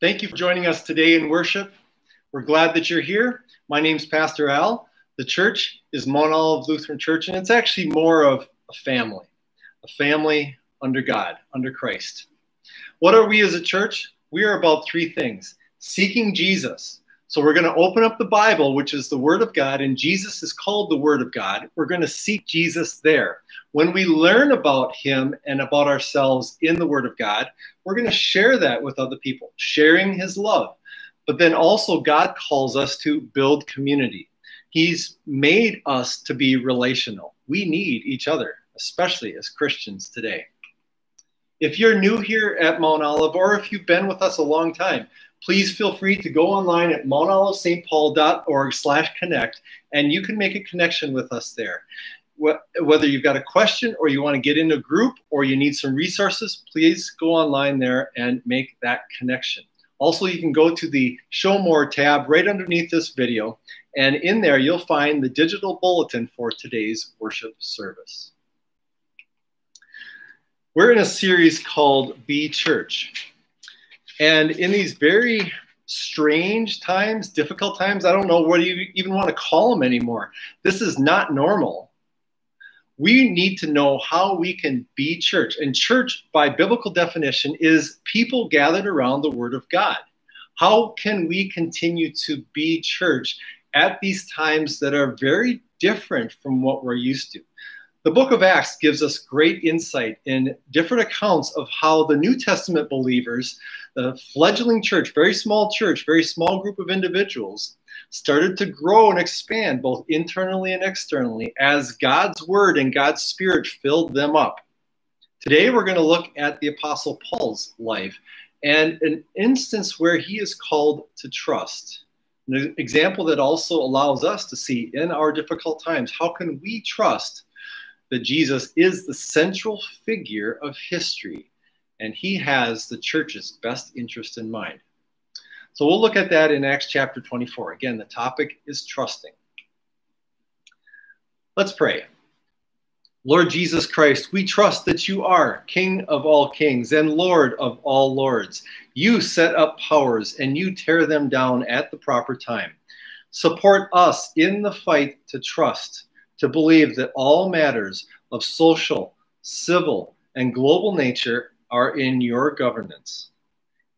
Thank you for joining us today in worship. We're glad that you're here. My name's Pastor Al. The church is Mount Olive Lutheran Church, and it's actually more of a family, a family under God, under Christ. What are we as a church? We are about three things seeking Jesus. So we're going to open up the Bible, which is the Word of God, and Jesus is called the Word of God. We're going to seek Jesus there. When we learn about Him and about ourselves in the Word of God, we're going to share that with other people, sharing His love. But then also, God calls us to build community. He's made us to be relational. We need each other, especially as Christians today. If you're new here at Mount Olive, or if you've been with us a long time, please feel free to go online at mountolivestpaul.org slash connect and you can make a connection with us there whether you've got a question or you want to get in a group or you need some resources please go online there and make that connection also you can go to the show more tab right underneath this video and in there you'll find the digital bulletin for today's worship service we're in a series called be church and in these very strange times, difficult times, I don't know what you even want to call them anymore. This is not normal. We need to know how we can be church. And church, by biblical definition, is people gathered around the Word of God. How can we continue to be church at these times that are very different from what we're used to? The book of Acts gives us great insight in different accounts of how the New Testament believers the fledgling church, very small church, very small group of individuals, started to grow and expand both internally and externally as God's word and God's spirit filled them up. Today, we're going to look at the Apostle Paul's life and an instance where he is called to trust. An example that also allows us to see in our difficult times how can we trust that Jesus is the central figure of history and he has the church's best interest in mind. So we'll look at that in Acts chapter 24. Again, the topic is trusting. Let's pray. Lord Jesus Christ, we trust that you are King of all kings and Lord of all lords. You set up powers and you tear them down at the proper time. Support us in the fight to trust, to believe that all matters of social, civil, and global nature are in your governance.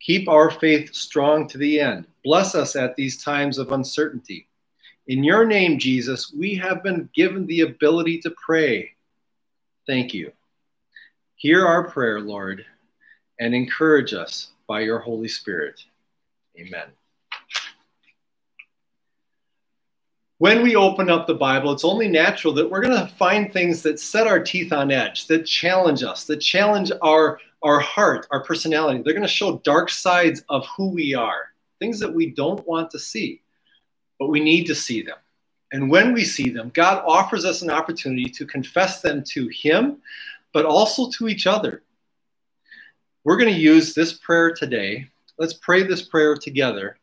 Keep our faith strong to the end. Bless us at these times of uncertainty. In your name, Jesus, we have been given the ability to pray. Thank you. Hear our prayer, Lord, and encourage us by your Holy Spirit. Amen. when we open up the Bible, it's only natural that we're going to find things that set our teeth on edge, that challenge us, that challenge our, our heart, our personality. They're going to show dark sides of who we are, things that we don't want to see, but we need to see them. And when we see them, God offers us an opportunity to confess them to Him, but also to each other. We're going to use this prayer today. Let's pray this prayer together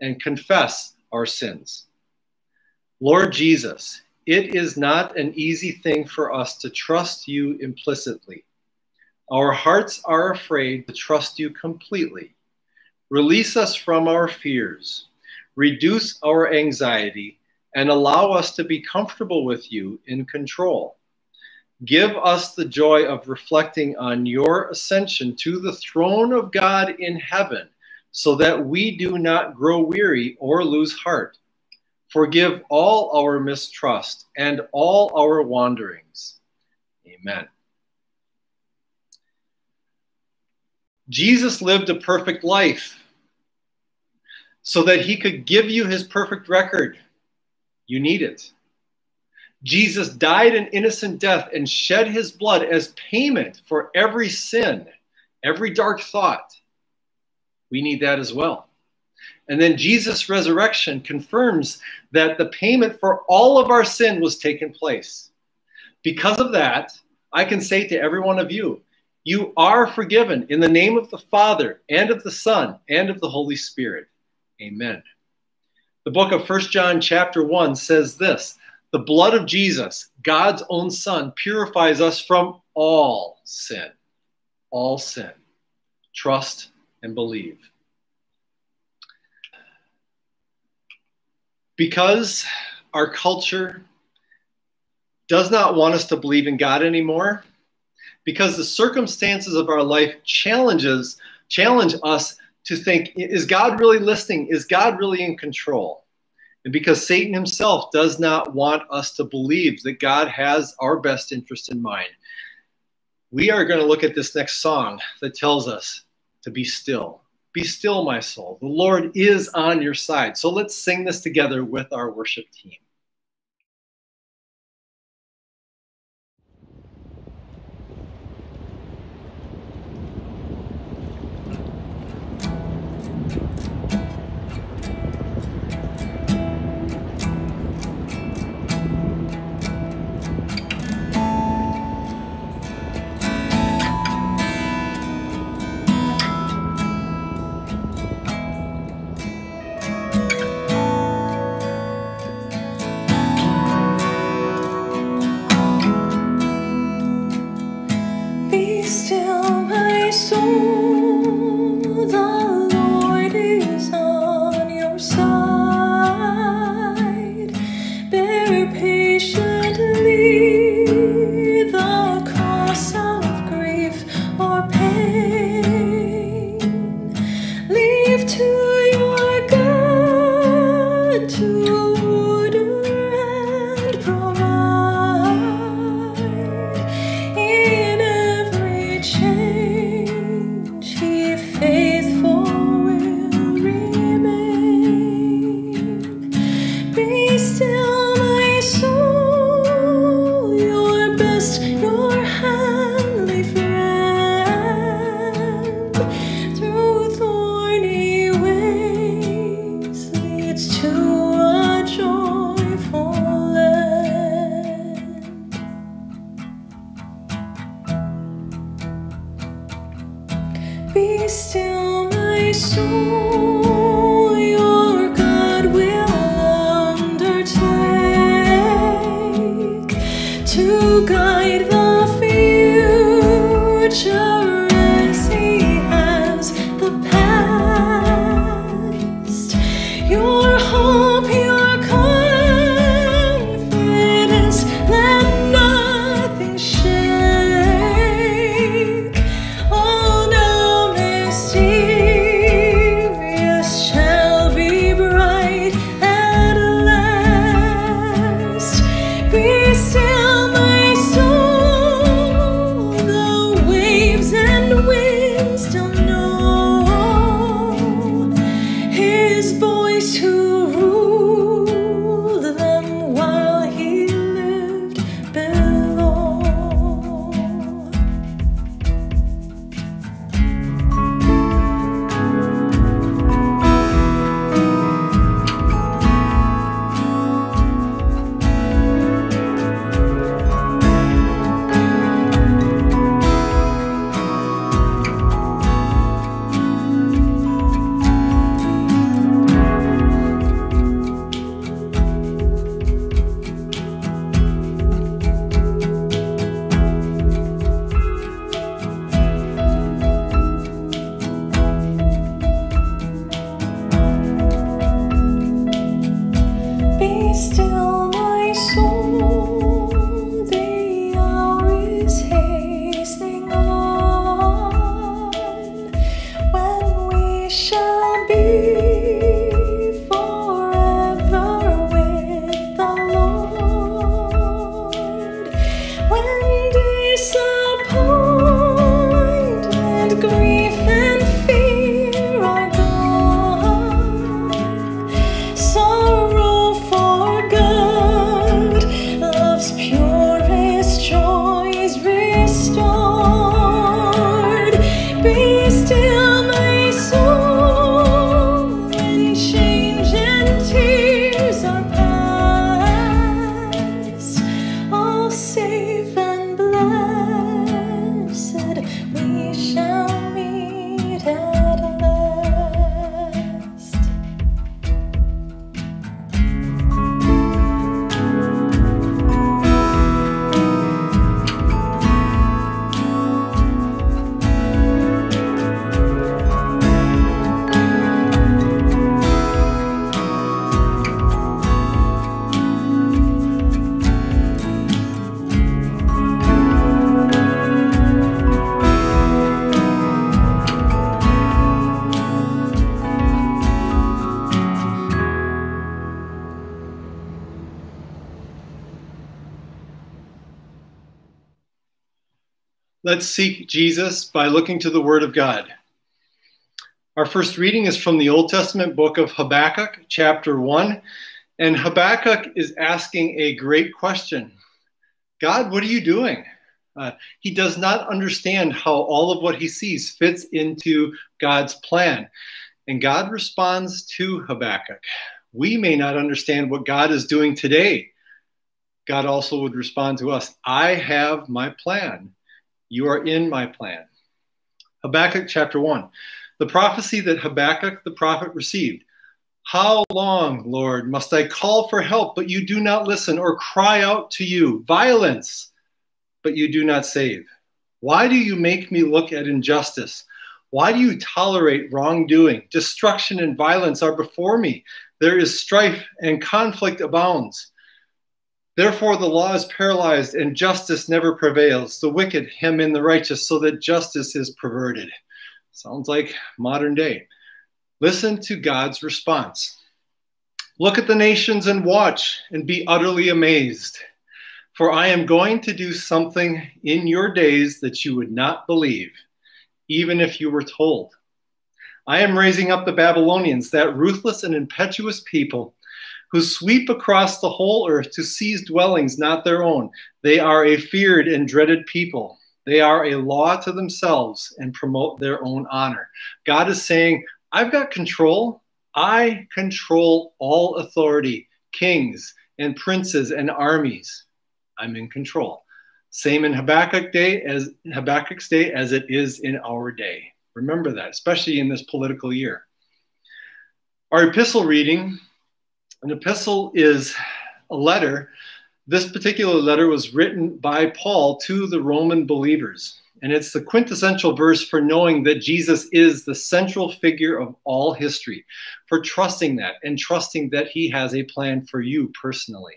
and confess our sins. Lord Jesus, it is not an easy thing for us to trust you implicitly. Our hearts are afraid to trust you completely. Release us from our fears, reduce our anxiety, and allow us to be comfortable with you in control. Give us the joy of reflecting on your ascension to the throne of God in heaven so that we do not grow weary or lose heart Forgive all our mistrust and all our wanderings. Amen. Jesus lived a perfect life so that he could give you his perfect record. You need it. Jesus died an innocent death and shed his blood as payment for every sin, every dark thought. We need that as well. And then Jesus' resurrection confirms that the payment for all of our sin was taken place. Because of that, I can say to every one of you, you are forgiven in the name of the Father and of the Son and of the Holy Spirit. Amen. The book of First John, chapter 1 says this The blood of Jesus, God's own Son, purifies us from all sin. All sin. Trust and believe. Because our culture does not want us to believe in God anymore, because the circumstances of our life challenges challenge us to think is God really listening? Is God really in control? And because Satan himself does not want us to believe that God has our best interest in mind, we are going to look at this next song that tells us to be still. Be still, my soul. The Lord is on your side. So let's sing this together with our worship team. Let's seek Jesus by looking to the Word of God. Our first reading is from the Old Testament book of Habakkuk, chapter 1. And Habakkuk is asking a great question God, what are you doing? Uh, he does not understand how all of what he sees fits into God's plan. And God responds to Habakkuk. We may not understand what God is doing today. God also would respond to us I have my plan you are in my plan. Habakkuk chapter 1. The prophecy that Habakkuk the prophet received. How long, Lord, must I call for help, but you do not listen, or cry out to you, violence, but you do not save? Why do you make me look at injustice? Why do you tolerate wrongdoing? Destruction and violence are before me. There is strife and conflict abounds. Therefore, the law is paralyzed and justice never prevails. The wicked hem in the righteous so that justice is perverted. Sounds like modern day. Listen to God's response. Look at the nations and watch and be utterly amazed. For I am going to do something in your days that you would not believe, even if you were told. I am raising up the Babylonians, that ruthless and impetuous people who sweep across the whole earth to seize dwellings not their own. They are a feared and dreaded people. They are a law to themselves and promote their own honor. God is saying, I've got control. I control all authority, kings and princes and armies. I'm in control. Same in Habakkuk day as Habakkuk's day as it is in our day. Remember that, especially in this political year. Our epistle reading an epistle is a letter. This particular letter was written by Paul to the Roman believers. And it's the quintessential verse for knowing that Jesus is the central figure of all history, for trusting that and trusting that he has a plan for you personally.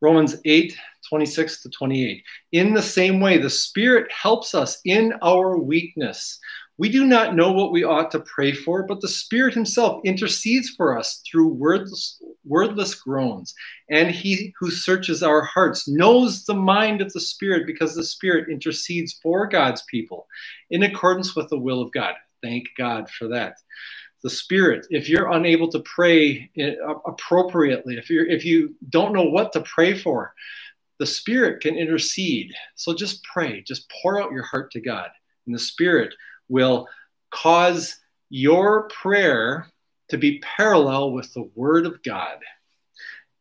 Romans 8, 26 to 28. In the same way, the Spirit helps us in our weakness. We do not know what we ought to pray for, but the Spirit Himself intercedes for us through wordless, wordless groans. And He who searches our hearts knows the mind of the Spirit because the Spirit intercedes for God's people in accordance with the will of God. Thank God for that. The Spirit, if you're unable to pray eh, appropriately, if, you're, if you don't know what to pray for, the Spirit can intercede. So just pray, just pour out your heart to God. And the Spirit will cause your prayer to be parallel with the Word of God.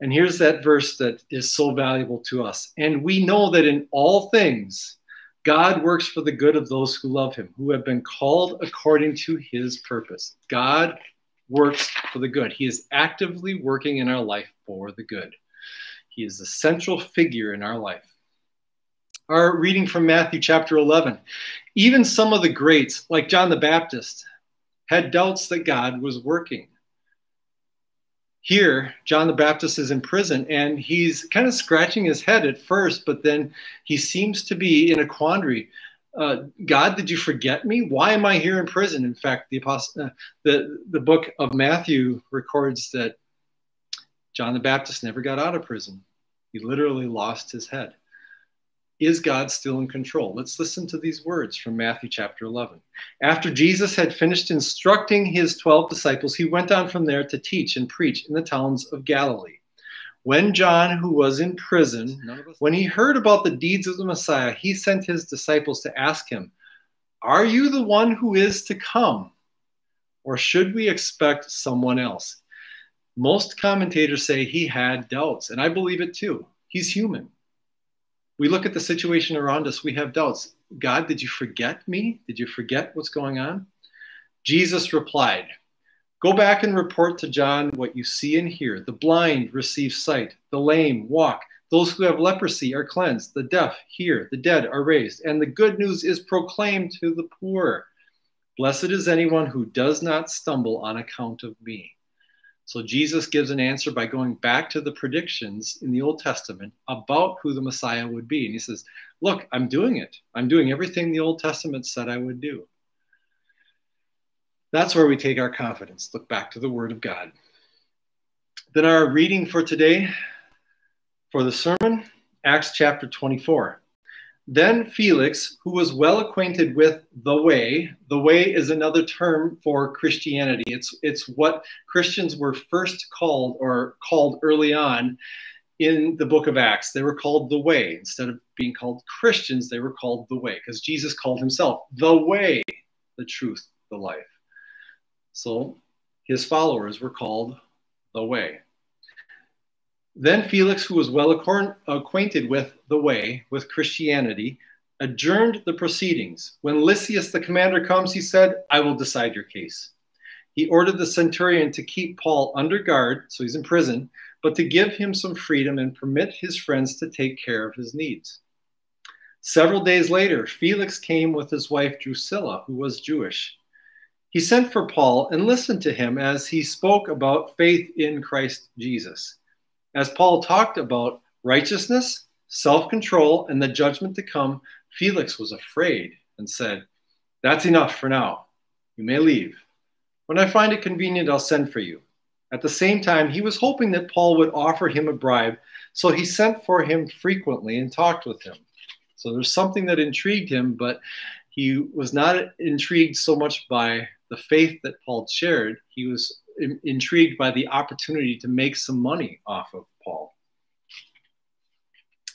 And here's that verse that is so valuable to us. And we know that in all things, God works for the good of those who love him, who have been called according to his purpose. God works for the good. He is actively working in our life for the good. He is the central figure in our life. Our reading from Matthew chapter 11. Even some of the greats, like John the Baptist, had doubts that God was working. Here, John the Baptist is in prison and he's kind of scratching his head at first, but then he seems to be in a quandary. Uh, God, did you forget me? Why am I here in prison? In fact, the, apostle, uh, the, the book of Matthew records that John the Baptist never got out of prison. He literally lost his head. Is God still in control? Let's listen to these words from Matthew chapter 11. After Jesus had finished instructing his 12 disciples, he went on from there to teach and preach in the towns of Galilee. When John, who was in prison, when he heard about the deeds of the Messiah, he sent his disciples to ask him, Are you the one who is to come? Or should we expect someone else? Most commentators say he had doubts, and I believe it too. He's human we look at the situation around us, we have doubts. God, did you forget me? Did you forget what's going on? Jesus replied, Go back and report to John what you see and hear. The blind receive sight, the lame walk, those who have leprosy are cleansed, the deaf hear, the dead are raised, and the good news is proclaimed to the poor. Blessed is anyone who does not stumble on account of me. So Jesus gives an answer by going back to the predictions in the Old Testament about who the Messiah would be. And he says, Look, I'm doing it. I'm doing everything the Old Testament said I would do. That's where we take our confidence. Look back to the Word of God. Then our reading for today for the sermon, Acts chapter 24. Then Felix, who was well acquainted with the way, the way is another term for Christianity. It's, it's what Christians were first called or called early on in the book of Acts. They were called the way. Instead of being called Christians, they were called the way because Jesus called himself the way, the truth, the life. So his followers were called the way. Then Felix, who was well acquainted with the way, with Christianity, adjourned the proceedings. When Lysias the commander comes, he said, I will decide your case. He ordered the centurion to keep Paul under guard, so he's in prison, but to give him some freedom and permit his friends to take care of his needs. Several days later, Felix came with his wife Drusilla, who was Jewish. He sent for Paul and listened to him as he spoke about faith in Christ Jesus. As Paul talked about righteousness, self control, and the judgment to come, Felix was afraid and said, That's enough for now. You may leave. When I find it convenient, I'll send for you. At the same time, he was hoping that Paul would offer him a bribe, so he sent for him frequently and talked with him. So there's something that intrigued him, but he was not intrigued so much by the faith that Paul shared. He was in, intrigued by the opportunity to make some money off of Paul.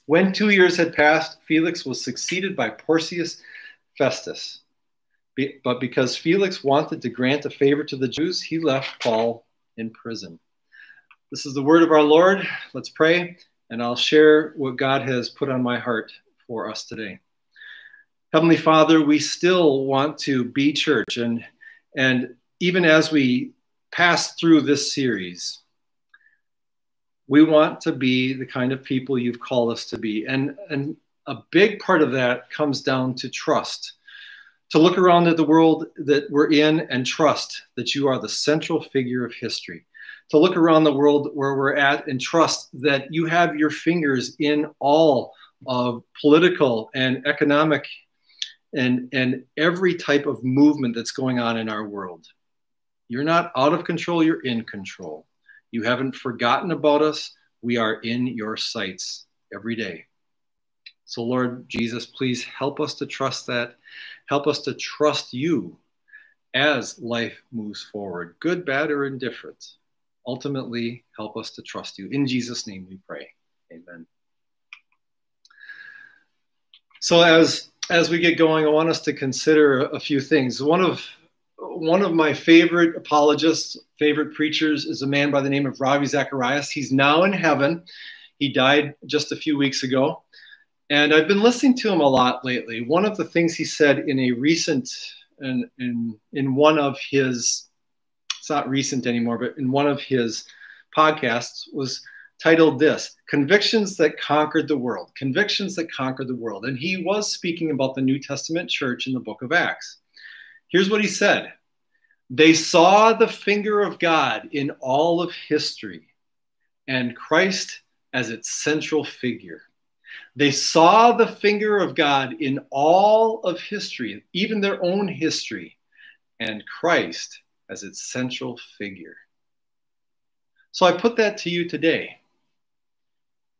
When two years had passed, Felix was succeeded by Porcius Festus. Be, but because Felix wanted to grant a favor to the Jews, he left Paul in prison. This is the word of our Lord. Let's pray, and I'll share what God has put on my heart for us today. Heavenly Father, we still want to be church, and, and even as we pass through this series, we want to be the kind of people you've called us to be. And, and a big part of that comes down to trust. To look around at the world that we're in and trust that you are the central figure of history. To look around the world where we're at and trust that you have your fingers in all of political and economic and, and every type of movement that's going on in our world. You're not out of control, you're in control. You haven't forgotten about us. We are in your sights every day. So, Lord Jesus, please help us to trust that. Help us to trust you as life moves forward, good, bad, or indifferent. Ultimately, help us to trust you. In Jesus' name we pray. Amen. So, as as we get going, I want us to consider a few things. One of one of my favorite apologists, favorite preachers is a man by the name of Ravi Zacharias. He's now in heaven. He died just a few weeks ago. And I've been listening to him a lot lately. One of the things he said in a recent, in, in, in one of his, it's not recent anymore, but in one of his podcasts was titled this Convictions That Conquered the World. Convictions That Conquered the World. And he was speaking about the New Testament church in the book of Acts. Here's what he said They saw the finger of God in all of history and Christ as its central figure. They saw the finger of God in all of history, even their own history, and Christ as its central figure. So I put that to you today.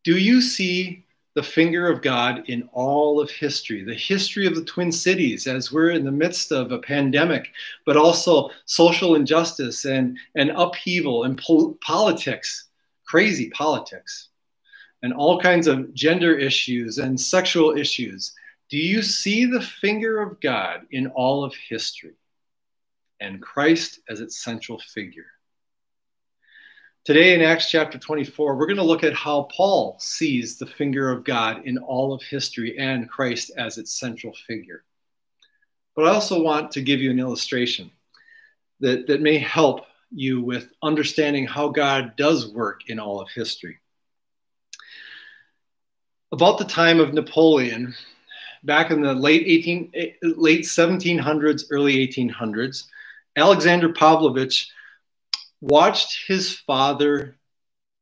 Do you see the finger of God in all of history, the history of the Twin Cities as we're in the midst of a pandemic, but also social injustice and, and upheaval and pol- politics, crazy politics, and all kinds of gender issues and sexual issues. Do you see the finger of God in all of history and Christ as its central figure? Today in Acts chapter 24, we're going to look at how Paul sees the finger of God in all of history and Christ as its central figure. But I also want to give you an illustration that, that may help you with understanding how God does work in all of history. About the time of Napoleon, back in the late 18, late 1700s, early 1800s, Alexander Pavlovich watched his father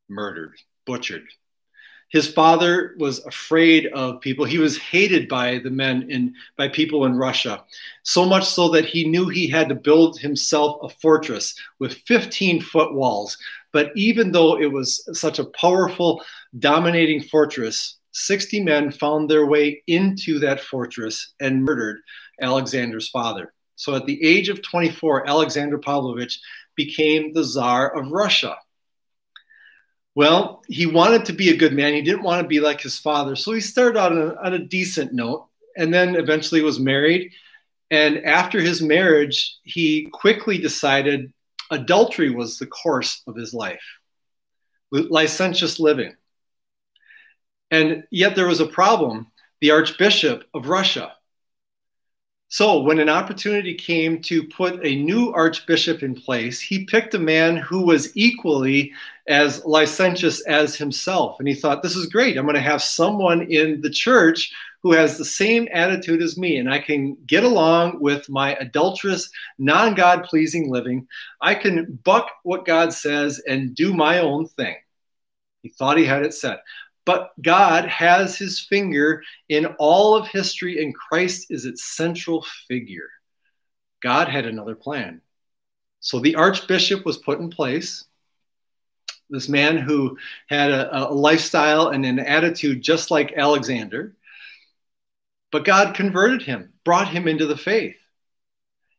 murdered, butchered. His father was afraid of people. He was hated by the men in by people in Russia, so much so that he knew he had to build himself a fortress with 15 foot walls. But even though it was such a powerful, dominating fortress, 60 men found their way into that fortress and murdered Alexander's father. So at the age of 24, Alexander Pavlovich became the Tsar of Russia. Well, he wanted to be a good man. He didn't want to be like his father. So he started out on a, on a decent note and then eventually was married. And after his marriage, he quickly decided adultery was the course of his life, licentious living. And yet there was a problem. The Archbishop of Russia so, when an opportunity came to put a new archbishop in place, he picked a man who was equally as licentious as himself. And he thought, this is great. I'm going to have someone in the church who has the same attitude as me, and I can get along with my adulterous, non God pleasing living. I can buck what God says and do my own thing. He thought he had it set. But God has his finger in all of history, and Christ is its central figure. God had another plan. So the archbishop was put in place. This man who had a, a lifestyle and an attitude just like Alexander. But God converted him, brought him into the faith.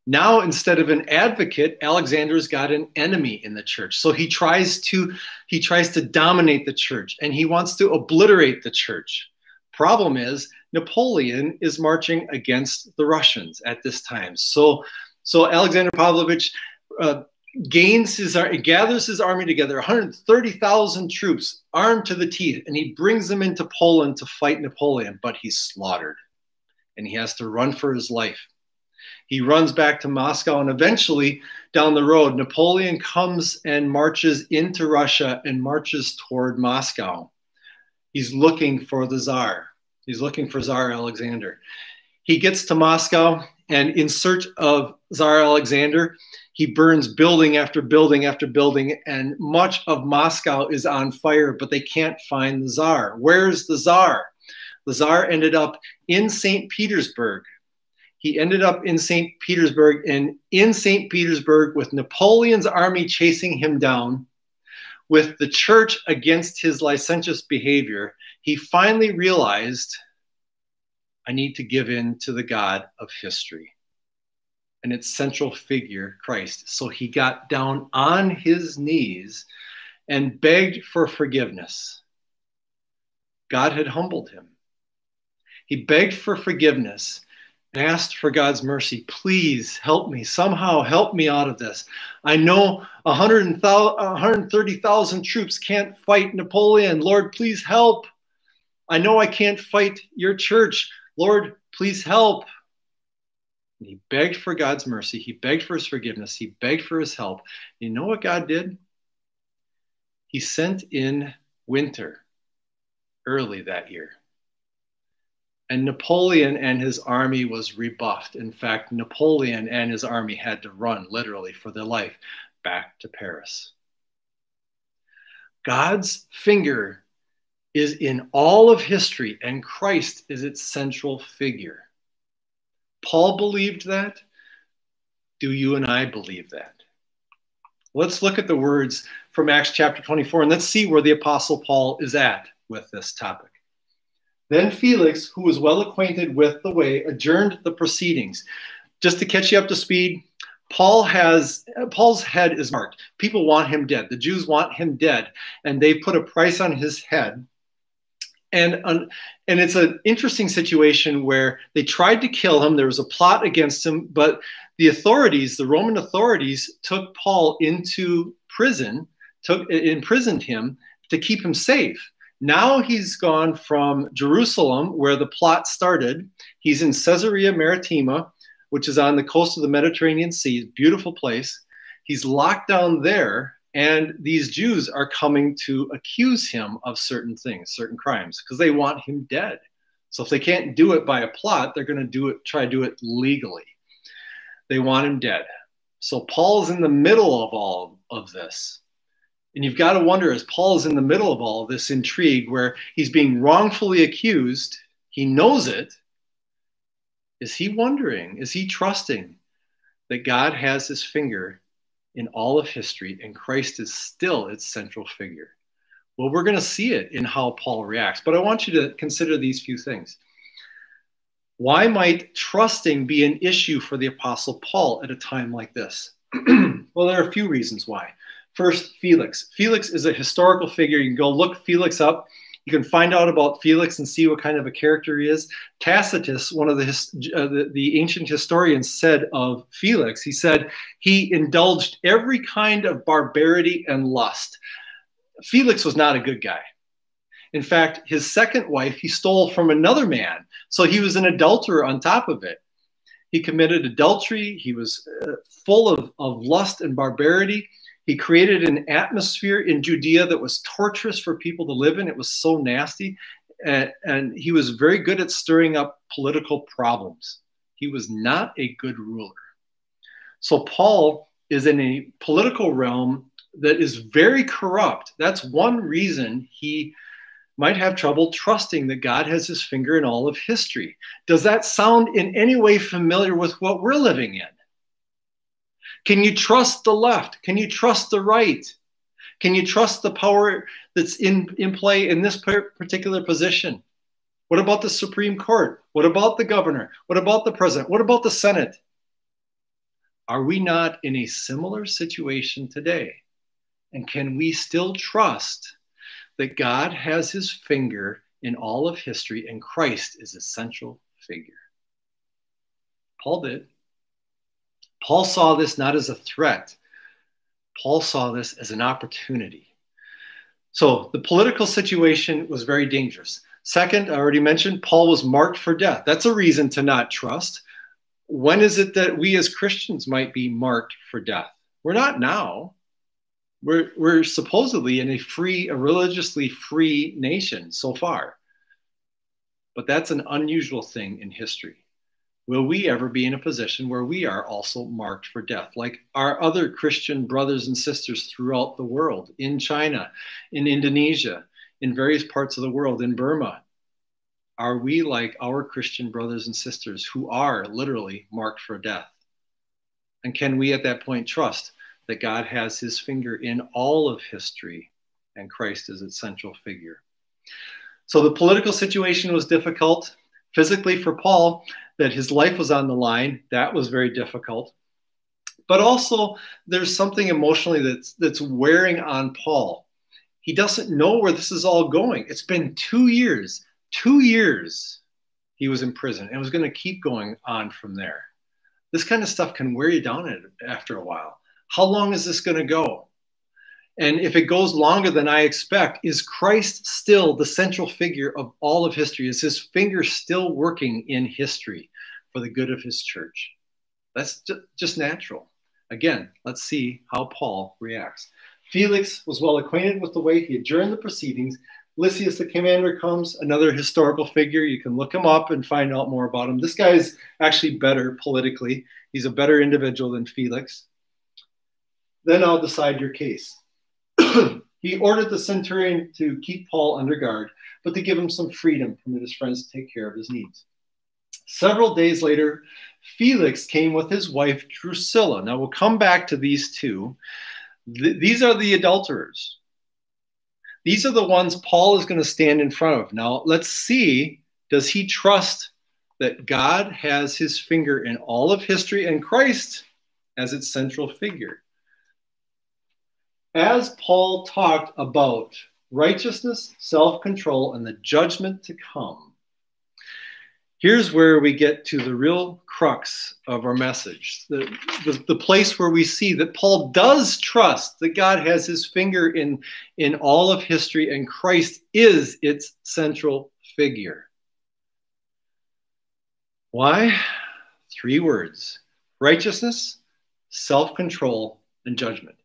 Now, instead of an advocate, Alexander's got an enemy in the church. So he tries to he tries to dominate the church and he wants to obliterate the church. Problem is, Napoleon is marching against the Russians at this time. So, so Alexander Pavlovich uh, gains his gathers his army together 130,000 troops armed to the teeth and he brings them into Poland to fight Napoleon but he's slaughtered and he has to run for his life he runs back to Moscow, and eventually, down the road, Napoleon comes and marches into Russia and marches toward Moscow. He's looking for the Tsar. He's looking for Tsar Alexander. He gets to Moscow, and in search of Tsar Alexander, he burns building after building after building, and much of Moscow is on fire, but they can't find the Tsar. Where's the Tsar? The Tsar ended up in St. Petersburg, he ended up in St. Petersburg, and in St. Petersburg, with Napoleon's army chasing him down, with the church against his licentious behavior, he finally realized I need to give in to the God of history and its central figure, Christ. So he got down on his knees and begged for forgiveness. God had humbled him. He begged for forgiveness asked for God's mercy. Please help me. Somehow help me out of this. I know 130,000 troops can't fight Napoleon. Lord, please help. I know I can't fight your church. Lord, please help. And he begged for God's mercy. He begged for his forgiveness. He begged for his help. You know what God did? He sent in winter early that year. And Napoleon and his army was rebuffed. In fact, Napoleon and his army had to run literally for their life back to Paris. God's finger is in all of history, and Christ is its central figure. Paul believed that. Do you and I believe that? Let's look at the words from Acts chapter 24 and let's see where the Apostle Paul is at with this topic. Then Felix, who was well acquainted with the way, adjourned the proceedings. Just to catch you up to speed, Paul has Paul's head is marked. People want him dead. The Jews want him dead, and they put a price on his head. And and it's an interesting situation where they tried to kill him. There was a plot against him, but the authorities, the Roman authorities, took Paul into prison, took imprisoned him to keep him safe. Now he's gone from Jerusalem, where the plot started. He's in Caesarea Maritima, which is on the coast of the Mediterranean Sea, beautiful place. He's locked down there, and these Jews are coming to accuse him of certain things, certain crimes, because they want him dead. So if they can't do it by a plot, they're going to do it, try to do it legally. They want him dead. So Paul's in the middle of all of this. And you've got to wonder, as Paul is in the middle of all of this intrigue where he's being wrongfully accused, he knows it. Is he wondering, is he trusting that God has his finger in all of history and Christ is still its central figure? Well, we're going to see it in how Paul reacts, but I want you to consider these few things. Why might trusting be an issue for the Apostle Paul at a time like this? well, there are a few reasons why. First, Felix. Felix is a historical figure. You can go look Felix up. You can find out about Felix and see what kind of a character he is. Tacitus, one of the, uh, the, the ancient historians, said of Felix, he said he indulged every kind of barbarity and lust. Felix was not a good guy. In fact, his second wife he stole from another man. So he was an adulterer on top of it. He committed adultery. He was uh, full of, of lust and barbarity. He created an atmosphere in Judea that was torturous for people to live in. It was so nasty. And, and he was very good at stirring up political problems. He was not a good ruler. So Paul is in a political realm that is very corrupt. That's one reason he might have trouble trusting that God has his finger in all of history. Does that sound in any way familiar with what we're living in? Can you trust the left? Can you trust the right? Can you trust the power that's in, in play in this particular position? What about the Supreme Court? What about the governor? What about the president? What about the Senate? Are we not in a similar situation today? And can we still trust that God has his finger in all of history and Christ is a central figure? Paul did. Paul saw this not as a threat, Paul saw this as an opportunity. So the political situation was very dangerous. Second, I already mentioned, Paul was marked for death. That's a reason to not trust. When is it that we as Christians might be marked for death? We're not now. We're, we're supposedly in a free, a religiously free nation so far. But that's an unusual thing in history will we ever be in a position where we are also marked for death, like our other Christian brothers and sisters throughout the world, in China, in Indonesia, in various parts of the world, in Burma? Are we like our Christian brothers and sisters who are literally marked for death? And can we at that point trust that God has his finger in all of history and Christ is its central figure? So the political situation was difficult physically for Paul, that his life was on the line. That was very difficult. But also, there's something emotionally that's, that's wearing on Paul. He doesn't know where this is all going. It's been two years, two years he was in prison and was going to keep going on from there. This kind of stuff can wear you down after a while. How long is this going to go? And if it goes longer than I expect, is Christ still the central figure of all of history? Is his finger still working in history for the good of his church? That's just natural. Again, let's see how Paul reacts. Felix was well acquainted with the way he adjourned the proceedings. Lysias, the commander, comes, another historical figure. You can look him up and find out more about him. This guy is actually better politically, he's a better individual than Felix. Then I'll decide your case. he ordered the centurion to keep Paul under guard, but to give him some freedom from his friends to take care of his needs. Several days later, Felix came with his wife Drusilla. Now we'll come back to these two. Th- these are the adulterers. These are the ones Paul is going to stand in front of. Now let's see does he trust that God has his finger in all of history and Christ as its central figure? As Paul talked about righteousness, self control, and the judgment to come, here's where we get to the real crux of our message the, the, the, place where we see that Paul does trust that God has his finger in, in all of history and Christ is its central figure. Why? Three words righteousness, self control, and judgment.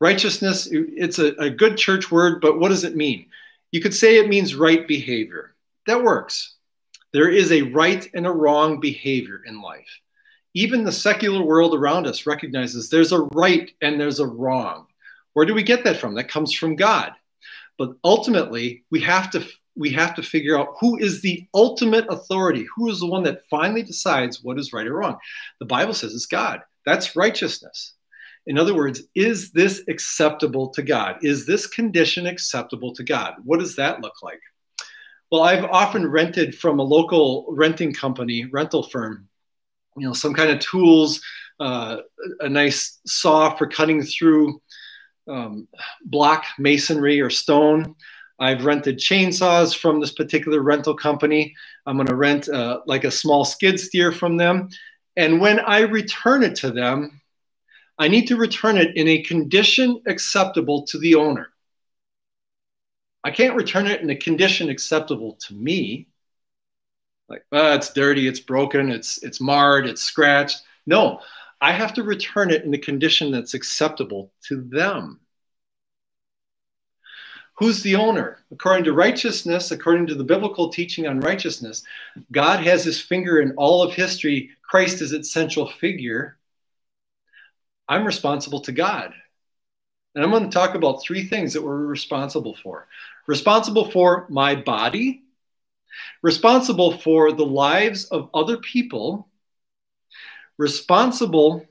Righteousness, it's a, a good church word, but what does it mean? You could say it means right behavior. That works. There is a right and a wrong behavior in life. Even the secular world around us recognizes there's a right and there's a wrong. Where do we get that from? That comes from God. But ultimately, we have to we have to figure out who is the ultimate authority, who is the one that finally decides what is right or wrong. The Bible says it's God. That's righteousness. In other words, is this acceptable to God? Is this condition acceptable to God? What does that look like? Well, I've often rented from a local renting company, rental firm, you know, some kind of tools, uh, a nice saw for cutting through um, block masonry or stone. I've rented chainsaws from this particular rental company. I'm going to rent uh, like a small skid steer from them. And when I return it to them, I need to return it in a condition acceptable to the owner. I can't return it in a condition acceptable to me. Like, oh, it's dirty, it's broken, it's it's marred, it's scratched. No, I have to return it in a condition that's acceptable to them. Who's the owner? According to righteousness, according to the biblical teaching on righteousness, God has his finger in all of history. Christ is its central figure. I'm responsible to God. And I'm going to talk about three things that we're responsible for responsible for my body, responsible for the lives of other people, responsible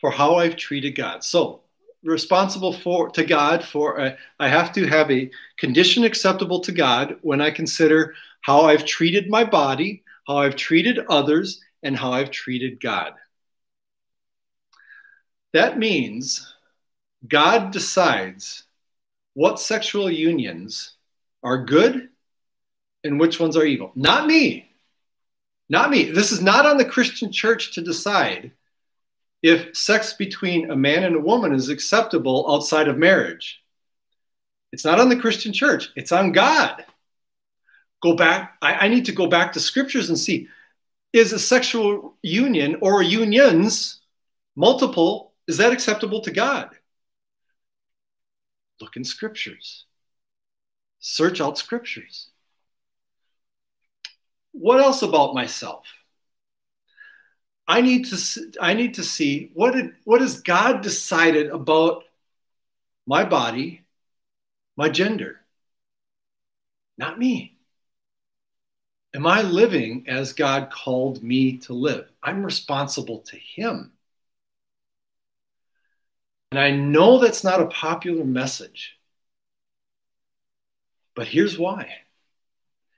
for how I've treated God. So, responsible for to God for uh, I have to have a condition acceptable to God when I consider how I've treated my body, how I've treated others, and how I've treated God. That means God decides what sexual unions are good and which ones are evil. Not me. Not me. This is not on the Christian church to decide if sex between a man and a woman is acceptable outside of marriage. It's not on the Christian church, it's on God. Go back, I, I need to go back to scriptures and see is a sexual union or unions, multiple, is that acceptable to God? Look in scriptures, search out scriptures. What else about myself? I need to I need to see what did, what has God decided about my body, my gender, not me. Am I living as God called me to live? I'm responsible to Him. And I know that's not a popular message. But here's why.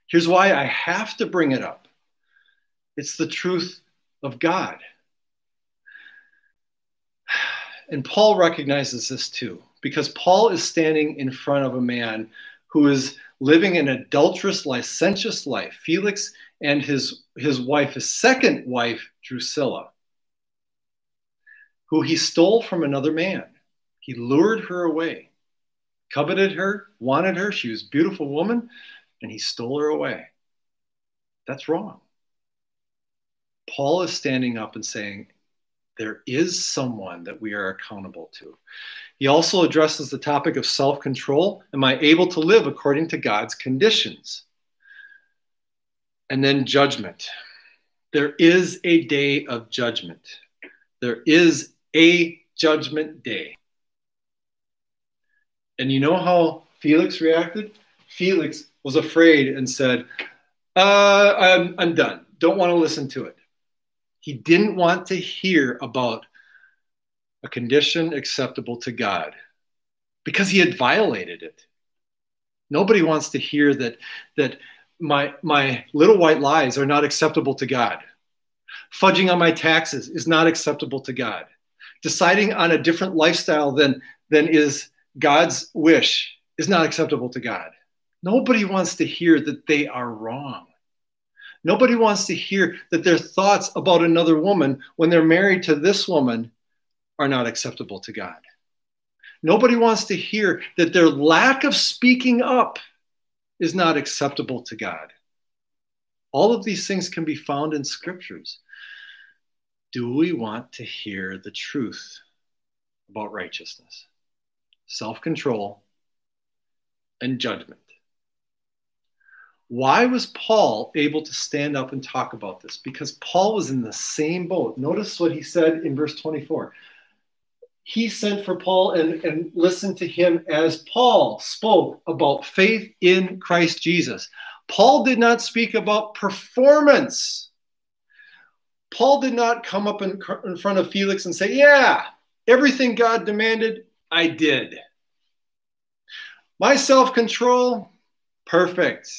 Here's why I have to bring it up. It's the truth of God. And Paul recognizes this too, because Paul is standing in front of a man who is living an adulterous, licentious life. Felix and his, his wife, his second wife, Drusilla, who he stole from another man. He lured her away, coveted her, wanted her. She was a beautiful woman, and he stole her away. That's wrong. Paul is standing up and saying, there is someone that we are accountable to. He also addresses the topic of self control. Am I able to live according to God's conditions? And then judgment. There is a day of judgment. There is a judgment day. And you know how Felix reacted? Felix was afraid and said, uh, I'm, I'm done. Don't want to listen to it. He didn't want to hear about a condition acceptable to God because he had violated it. Nobody wants to hear that, that my, my little white lies are not acceptable to God. Fudging on my taxes is not acceptable to God. Deciding on a different lifestyle than, than is God's wish is not acceptable to God. Nobody wants to hear that they are wrong. Nobody wants to hear that their thoughts about another woman when they're married to this woman are not acceptable to God. Nobody wants to hear that their lack of speaking up is not acceptable to God. All of these things can be found in scriptures. Do we want to hear the truth about righteousness, self control, and judgment? Why was Paul able to stand up and talk about this? Because Paul was in the same boat. Notice what he said in verse 24. He sent for Paul and, and listened to him as Paul spoke about faith in Christ Jesus. Paul did not speak about performance. Paul did not come up in, in front of Felix and say, Yeah, everything God demanded, I did. My self control, perfect.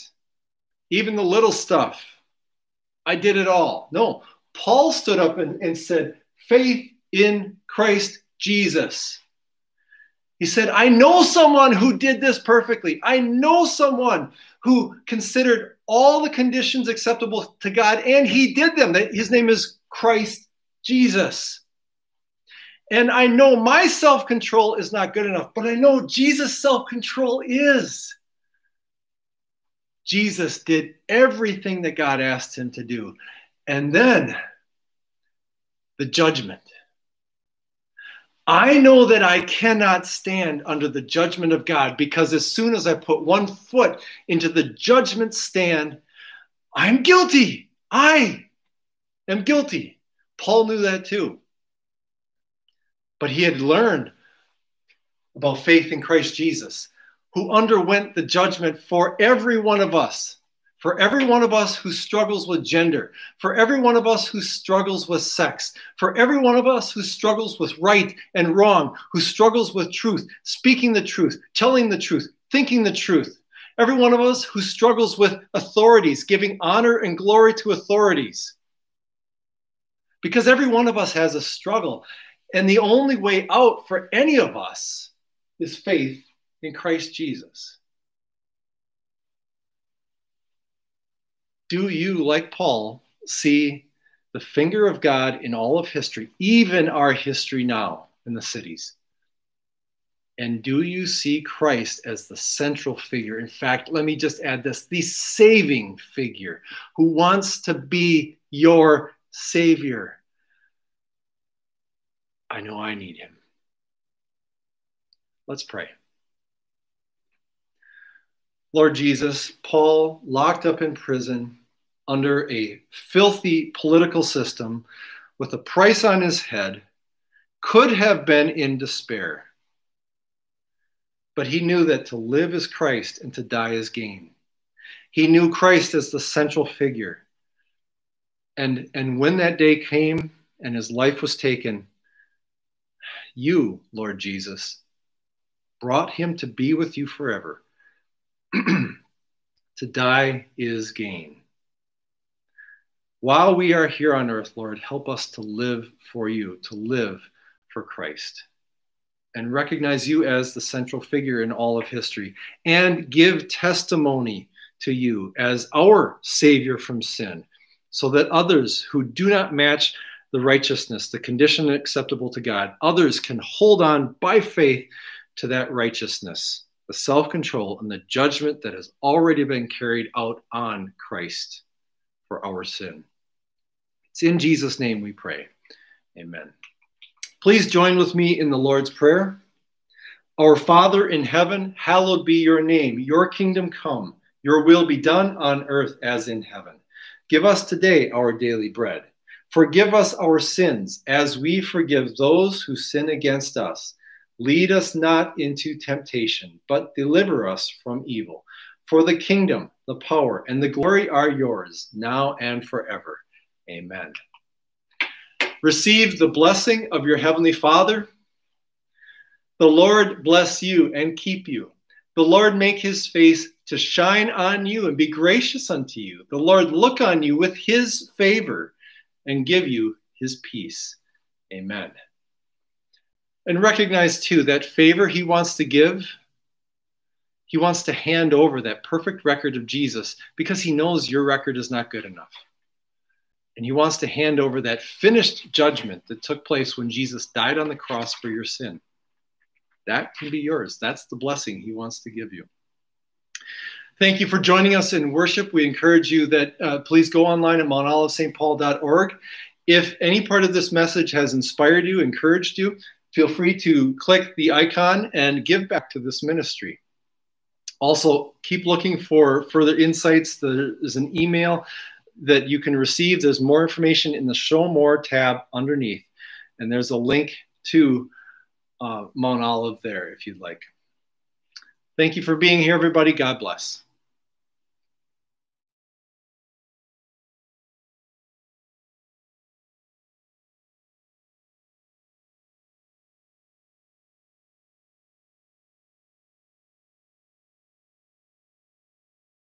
Even the little stuff, I did it all. No, Paul stood up and, and said, Faith in Christ Jesus. He said, I know someone who did this perfectly. I know someone who considered all the conditions acceptable to God and he did them. That His name is Christ Jesus. And I know my self control is not good enough, but I know Jesus' self control is. Jesus did everything that God asked him to do. And then the judgment. I know that I cannot stand under the judgment of God because as soon as I put one foot into the judgment stand, I'm guilty. I am guilty. Paul knew that too. But he had learned about faith in Christ Jesus, who underwent the judgment for every one of us for every one of us who struggles with gender, for every one of us who struggles with sex, for every one of us who struggles with right and wrong, who struggles with truth, speaking the truth, telling the truth, thinking the truth, every one of us who struggles with authorities, giving honor and glory to authorities. Because every one of us has a struggle. And the only way out for any of us is faith in Christ Jesus. Do you, like Paul, see the finger of God in all of history, even our history now in the cities? And do you see Christ as the central figure? In fact, let me just add this the saving figure who wants to be your Savior. I know I need him. Let's pray. Lord Jesus, Paul locked up in prison under a filthy political system with a price on his head could have been in despair. But he knew that to live is Christ and to die is gain. He knew Christ as the central figure. And, and when that day came and his life was taken, you, Lord Jesus, brought him to be with you forever. to die is gain. While we are here on earth, Lord, help us to live for you, to live for Christ, and recognize you as the central figure in all of history, and give testimony to you as our Savior from sin, so that others who do not match the righteousness, the condition acceptable to God, others can hold on by faith to that righteousness, the self control, and the judgment that has already been carried out on Christ for our sin. It's in Jesus' name we pray. Amen. Please join with me in the Lord's Prayer. Our Father in heaven, hallowed be your name. Your kingdom come. Your will be done on earth as in heaven. Give us today our daily bread. Forgive us our sins as we forgive those who sin against us. Lead us not into temptation, but deliver us from evil. For the kingdom, the power, and the glory are yours, now and forever. Amen. Receive the blessing of your Heavenly Father. The Lord bless you and keep you. The Lord make his face to shine on you and be gracious unto you. The Lord look on you with his favor and give you his peace. Amen. And recognize too that favor he wants to give, he wants to hand over that perfect record of Jesus because he knows your record is not good enough. And he wants to hand over that finished judgment that took place when Jesus died on the cross for your sin. That can be yours. That's the blessing he wants to give you. Thank you for joining us in worship. We encourage you that uh, please go online at mtolivestpaul.org. If any part of this message has inspired you, encouraged you, feel free to click the icon and give back to this ministry. Also, keep looking for further insights. There is an email that you can receive. There's more information in the Show More tab underneath. And there's a link to uh, Mount Olive there if you'd like. Thank you for being here, everybody. God bless.